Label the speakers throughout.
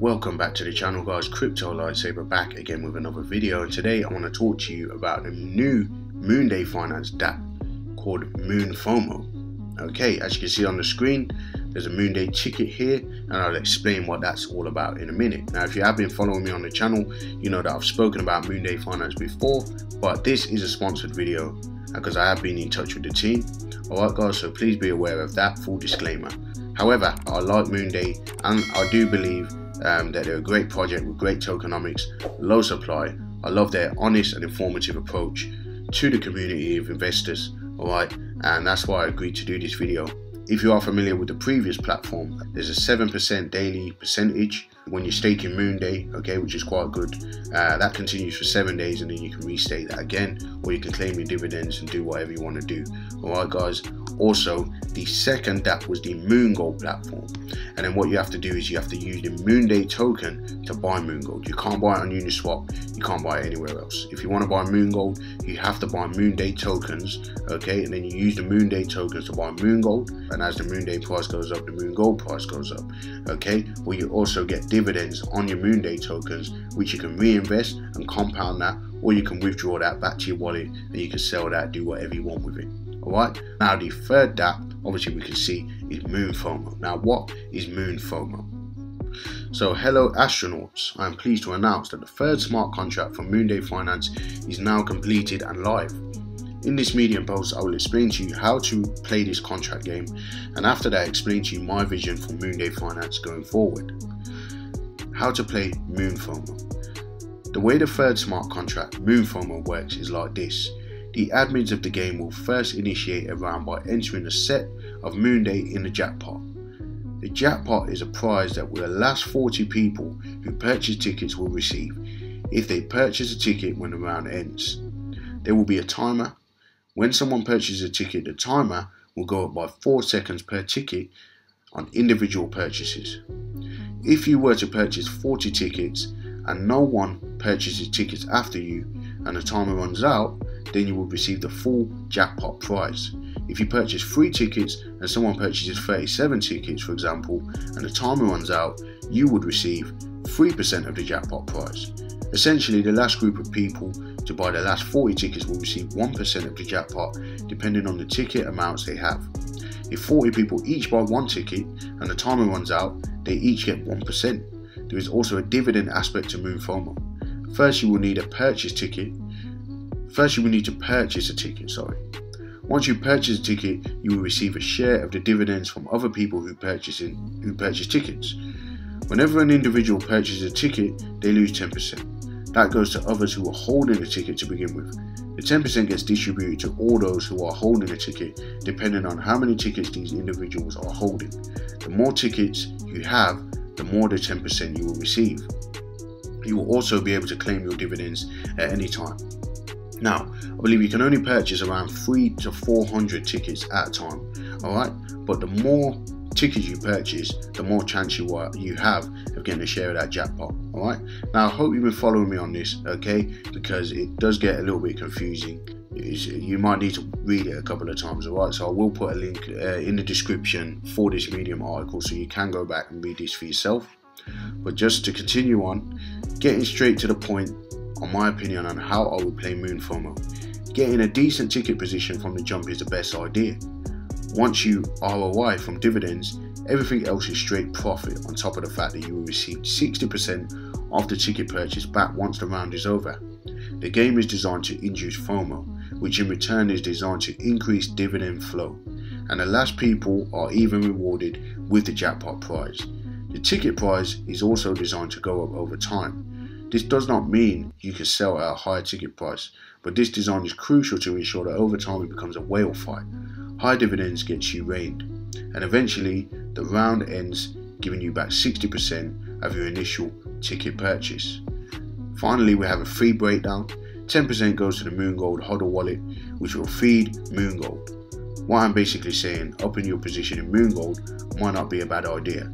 Speaker 1: Welcome back to the channel guys, Crypto Lightsaber back again with another video and today I want to talk to you about a new Moonday Finance DApp called Moon FOMO. Okay, as you can see on the screen, there's a Moonday ticket here and I'll explain what that's all about in a minute. Now if you have been following me on the channel, you know that I've spoken about Moonday Finance before, but this is a sponsored video because I have been in touch with the team. Alright guys, so please be aware of that full disclaimer. However, I like Moonday and I do believe um, that they're a great project with great tokenomics, low supply. I love their honest and informative approach to the community of investors. Alright, and that's why I agreed to do this video. If you are familiar with the previous platform, there's a 7% daily percentage when you stake moon day okay, which is quite good. Uh, that continues for seven days and then you can restake that again, or you can claim your dividends and do whatever you want to do. Alright, guys. Also, the second DApp was the Moon Gold platform. And then what you have to do is you have to use the Moon Day token to buy Moon Gold. You can't buy it on Uniswap, you can't buy it anywhere else. If you want to buy Moon Gold, you have to buy Moon Day tokens, okay? And then you use the Moon Day tokens to buy Moon Gold. And as the Moon Day price goes up, the Moon Gold price goes up, okay? Well, you also get dividends on your Moonday tokens, which you can reinvest and compound that, or you can withdraw that back to your wallet and you can sell that, do whatever you want with it. Alright, now the third DApp, obviously we can see, is Moon FOMO. Now, what is Moon FOMO? So, hello astronauts, I am pleased to announce that the third smart contract for Moonday Finance is now completed and live. In this Medium post, I will explain to you how to play this contract game, and after that, explain to you my vision for Moonday Finance going forward. How to play Moon. The way the third smart contract, Moon works is like this. The admins of the game will first initiate a round by entering a set of Moonday in the jackpot. The jackpot is a prize that the last 40 people who purchase tickets will receive if they purchase a ticket when the round ends. There will be a timer. When someone purchases a ticket, the timer will go up by 4 seconds per ticket on individual purchases. If you were to purchase 40 tickets and no one purchases tickets after you and the timer runs out, then you will receive the full jackpot prize. If you purchase three tickets and someone purchases 37 tickets, for example, and the timer runs out, you would receive 3% of the jackpot prize. Essentially, the last group of people to buy the last 40 tickets will receive 1% of the jackpot, depending on the ticket amounts they have. If 40 people each buy one ticket and the timer runs out, they each get 1%. There is also a dividend aspect to Moon FOMO. First, you will need a purchase ticket First, you will need to purchase a ticket, sorry. Once you purchase a ticket, you will receive a share of the dividends from other people who purchase, in, who purchase tickets. Whenever an individual purchases a ticket, they lose 10%. That goes to others who are holding the ticket to begin with. The 10% gets distributed to all those who are holding a ticket, depending on how many tickets these individuals are holding. The more tickets you have, the more the 10% you will receive. You will also be able to claim your dividends at any time. Now, I believe you can only purchase around three to 400 tickets at a time, alright? But the more tickets you purchase, the more chance you are you have of getting a share of that jackpot. Alright. Now I hope you've been following me on this, okay? Because it does get a little bit confusing. You might need to read it a couple of times, alright? So I will put a link uh, in the description for this Medium article so you can go back and read this for yourself. But just to continue on, getting straight to the point, on my opinion on how I would play Moon FOMO. Getting a decent ticket position from the jump is the best idea. Once you ROI from dividends, everything else is straight profit on top of the fact that you will receive 60% of the ticket purchase back once the round is over. The game is designed to induce FOMO, which in return is designed to increase dividend flow, and the last people are even rewarded with the jackpot prize. The ticket price is also designed to go up over time, this does not mean you can sell at a higher ticket price, but this design is crucial to ensure that over time it becomes a whale fight. High dividends gets you reigned, and eventually the round ends giving you back 60% of your initial ticket purchase. Finally, we have a free breakdown. 10% goes to the Moon Gold HODL wallet, which will feed Moon Gold. What I'm basically saying, upping your position in Moon Gold might not be a bad idea.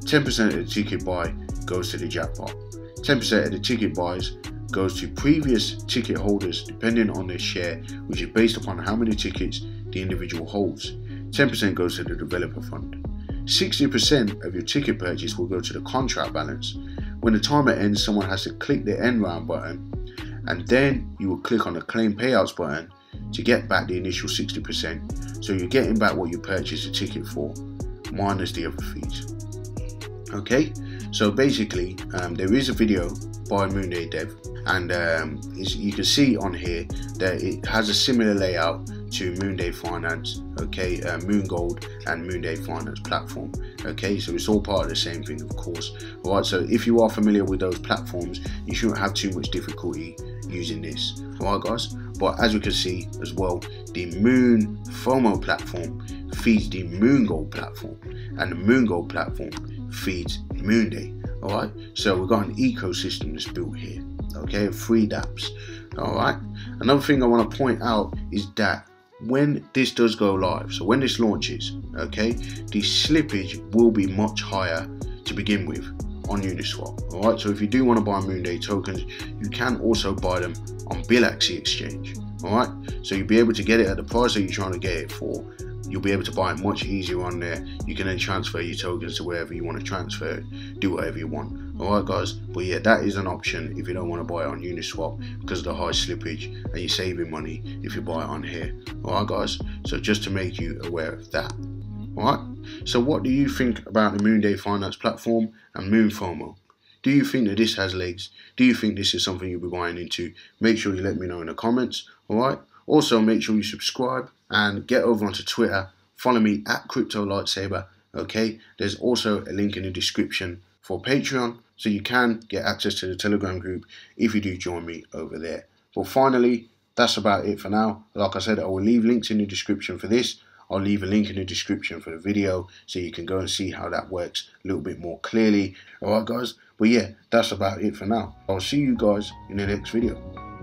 Speaker 1: 10% of the ticket buy goes to the jackpot. 10% of the ticket buys goes to previous ticket holders depending on their share, which is based upon how many tickets the individual holds. 10% goes to the developer fund. 60% of your ticket purchase will go to the contract balance, when the timer ends, someone has to click the end round button and then you will click on the claim payouts button to get back the initial 60%. So you're getting back what you purchased the ticket for minus the other fees. Okay, so basically, um, there is a video by Moonday Dev, and um, you can see on here that it has a similar layout to Moonday Finance, okay, uh, Moon Gold and Moonday Finance platform. Okay, so it's all part of the same thing, of course. All right, so if you are familiar with those platforms, you shouldn't have too much difficulty using this. All right, guys. But as you can see as well, the Moon FOMO platform feeds the Moon Gold platform, and the Moon Gold platform feeds Moonday. All right, so we've got an ecosystem that's built here. Okay, free dApps. All right. Another thing I want to point out is that when this does go live, so when this launches, okay, the slippage will be much higher to begin with on Uniswap. All right, so if you do want to buy Moonday tokens, you can also buy them on Bilaxy Exchange. All right, so you'll be able to get it at the price that you're trying to get it for. You'll be able to buy it much easier on there. You can then transfer your tokens to wherever you want to transfer it. Do whatever you want. Alright, guys. But yeah, that is an option if you don't want to buy it on Uniswap because of the high slippage and you're saving money if you buy it on here. Alright, guys. So just to make you aware of that. Alright. So what do you think about the Moonday Finance platform and Moon FOMO? Do you think that this has legs? Do you think this is something you'll be buying into? Make sure you let me know in the comments. Alright. Also, make sure you subscribe and get over onto Twitter. Follow me at Crypto Lightsaber. Okay, there's also a link in the description for Patreon, so you can get access to the Telegram group if you do join me over there. But finally, that's about it for now. Like I said, I will leave links in the description for this. I'll leave a link in the description for the video so you can go and see how that works a little bit more clearly. Alright guys, but yeah, that's about it for now. I'll see you guys in the next video.